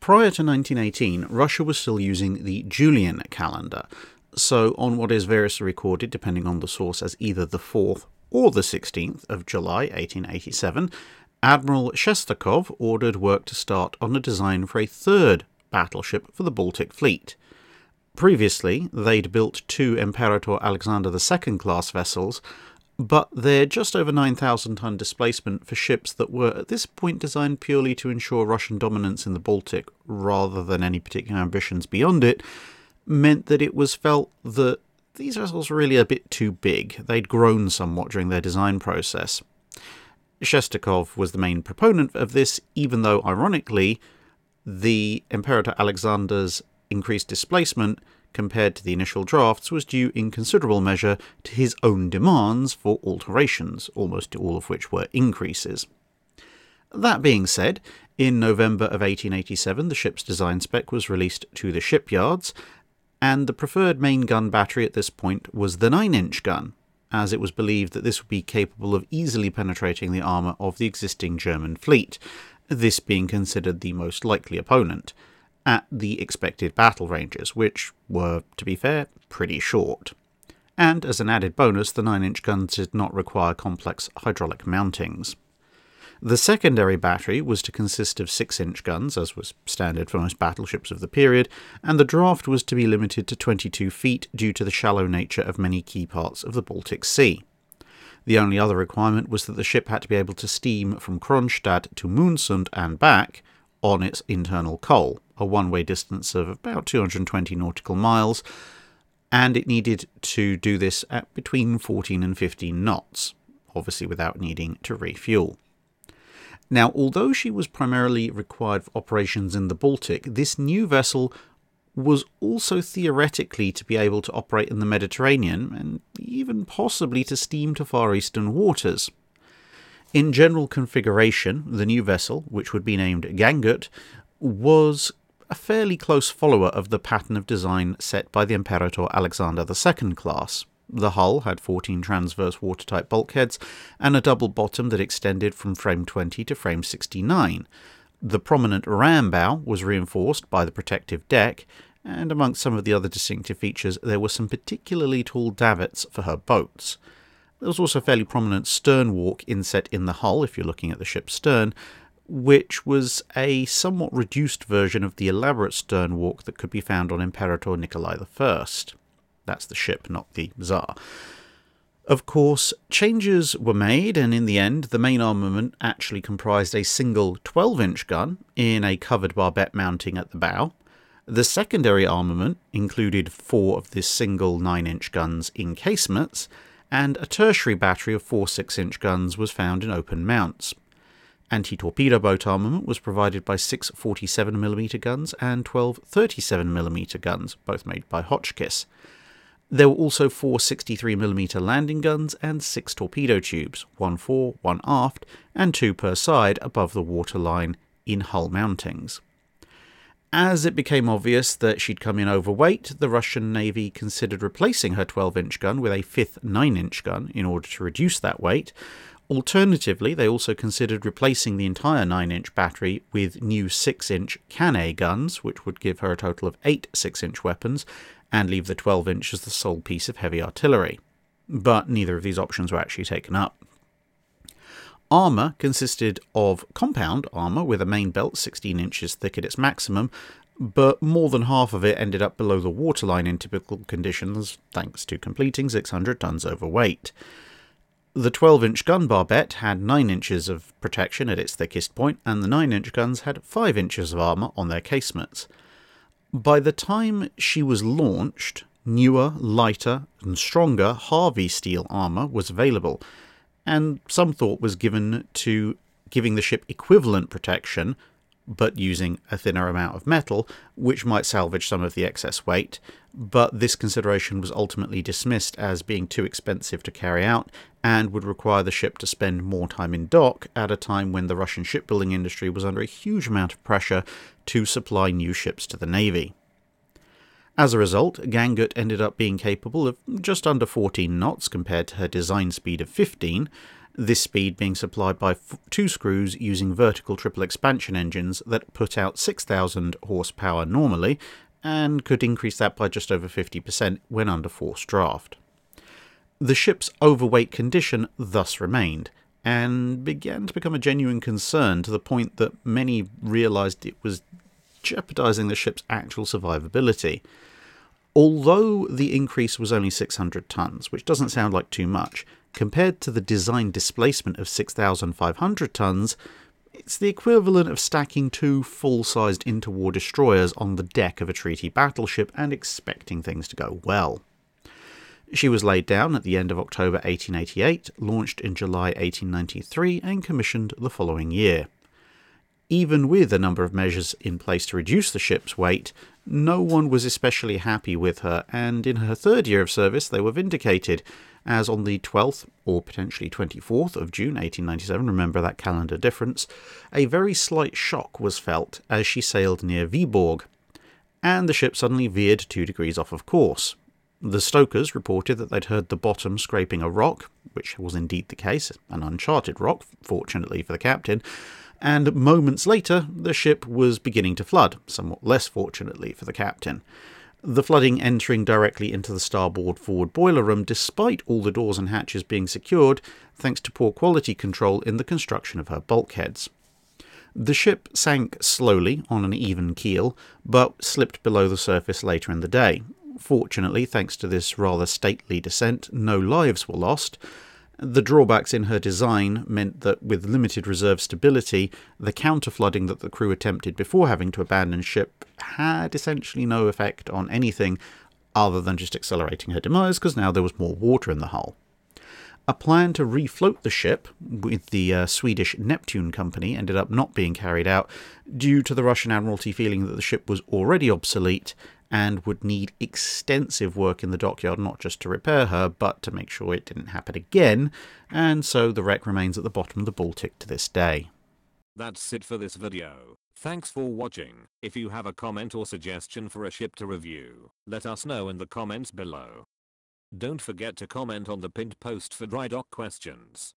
Prior to 1918, Russia was still using the Julian calendar, so on what is variously recorded, depending on the source, as either the 4th or the 16th of July 1887, Admiral Shestakov ordered work to start on a design for a third battleship for the Baltic Fleet. Previously, they'd built two Imperator Alexander II class vessels, but they're just over 9,000 ton displacement for ships that were at this point designed purely to ensure Russian dominance in the Baltic rather than any particular ambitions beyond it, meant that it was felt that these vessels were really a bit too big. They'd grown somewhat during their design process. Shestakov was the main proponent of this, even though, ironically, the Imperator Alexander's increased displacement compared to the initial drafts was due in considerable measure to his own demands for alterations, almost all of which were increases. That being said, in November of 1887 the ship's design spec was released to the shipyards, and the preferred main gun battery at this point was the 9 inch gun, as it was believed that this would be capable of easily penetrating the armour of the existing German fleet, this being considered the most likely opponent, at the expected battle ranges, which were, to be fair, pretty short. And as an added bonus, the 9 inch guns did not require complex hydraulic mountings. The secondary battery was to consist of 6 inch guns, as was standard for most battleships of the period, and the draft was to be limited to 22 feet due to the shallow nature of many key parts of the Baltic Sea. The only other requirement was that the ship had to be able to steam from Kronstadt to Moonsund and back on its internal coal, a one way distance of about 220 nautical miles, and it needed to do this at between 14 and 15 knots, obviously without needing to refuel. Now, although she was primarily required for operations in the Baltic, this new vessel was also theoretically to be able to operate in the Mediterranean and even possibly to steam to Far Eastern waters. In general configuration, the new vessel, which would be named Gangut, was a fairly close follower of the pattern of design set by the Imperator Alexander II class. The hull had 14 transverse watertight bulkheads and a double bottom that extended from frame 20 to frame 69. The prominent ram bow was reinforced by the protective deck, and amongst some of the other distinctive features, there were some particularly tall davits for her boats. There was also a fairly prominent stern walk inset in the hull, if you're looking at the ship's stern, which was a somewhat reduced version of the elaborate stern walk that could be found on Imperator Nikolai I. That's the ship, not the Tsar. Of course, changes were made, and in the end, the main armament actually comprised a single 12 inch gun in a covered barbette mounting at the bow. The secondary armament included four of the single 9 inch guns in casemates, and a tertiary battery of four 6 inch guns was found in open mounts. Anti torpedo boat armament was provided by six 47mm guns and 12 37mm guns, both made by Hotchkiss. There were also four 63mm landing guns and six torpedo tubes, one fore, one aft, and two per side above the waterline in hull mountings. As it became obvious that she'd come in overweight, the Russian Navy considered replacing her 12 inch gun with a fifth 9 inch gun in order to reduce that weight. Alternatively, they also considered replacing the entire 9 inch battery with new 6 inch Canet guns, which would give her a total of 8 6 inch weapons, and leave the 12 inch as the sole piece of heavy artillery. But neither of these options were actually taken up. Armour consisted of compound armour with a main belt 16 inches thick at its maximum, but more than half of it ended up below the waterline in typical conditions thanks to completing 600 tons overweight. The 12 inch gun barbette had 9 inches of protection at its thickest point, and the 9 inch guns had 5 inches of armour on their casemates. By the time she was launched, newer, lighter, and stronger Harvey steel armour was available, and some thought was given to giving the ship equivalent protection, but using a thinner amount of metal, which might salvage some of the excess weight. But this consideration was ultimately dismissed as being too expensive to carry out and would require the ship to spend more time in dock at a time when the Russian shipbuilding industry was under a huge amount of pressure to supply new ships to the Navy. As a result, Gangut ended up being capable of just under 14 knots compared to her design speed of 15, this speed being supplied by f- two screws using vertical triple expansion engines that put out 6,000 horsepower normally and could increase that by just over 50% when under forced draft. The ship's overweight condition thus remained, and began to become a genuine concern to the point that many realised it was jeopardising the ship's actual survivability. Although the increase was only 600 tons, which doesn't sound like too much, compared to the design displacement of 6,500 tons, it's the equivalent of stacking two full sized interwar destroyers on the deck of a treaty battleship and expecting things to go well. She was laid down at the end of October 1888, launched in July 1893, and commissioned the following year. Even with a number of measures in place to reduce the ship's weight, no one was especially happy with her, and in her third year of service they were vindicated, as on the 12th or potentially 24th of June 1897, remember that calendar difference, a very slight shock was felt as she sailed near Viborg, and the ship suddenly veered two degrees off of course. The stokers reported that they'd heard the bottom scraping a rock, which was indeed the case, an uncharted rock, fortunately for the captain, and moments later the ship was beginning to flood, somewhat less fortunately for the captain. The flooding entering directly into the starboard forward boiler room, despite all the doors and hatches being secured, thanks to poor quality control in the construction of her bulkheads. The ship sank slowly on an even keel, but slipped below the surface later in the day. Fortunately, thanks to this rather stately descent, no lives were lost, the drawbacks in her design meant that with limited reserve stability, the counterflooding that the crew attempted before having to abandon ship had essentially no effect on anything other than just accelerating her demise because now there was more water in the hull. A plan to refloat the ship with the uh, Swedish Neptune Company ended up not being carried out due to the Russian Admiralty feeling that the ship was already obsolete and would need extensive work in the dockyard not just to repair her, but to make sure it didn't happen again, and so the wreck remains at the bottom of the Baltic to this day. That's it for this video. Thanks for watching. If you have a comment or suggestion for a ship to review, let us know in the comments below. Don't forget to comment on the pinned post for dry dock questions.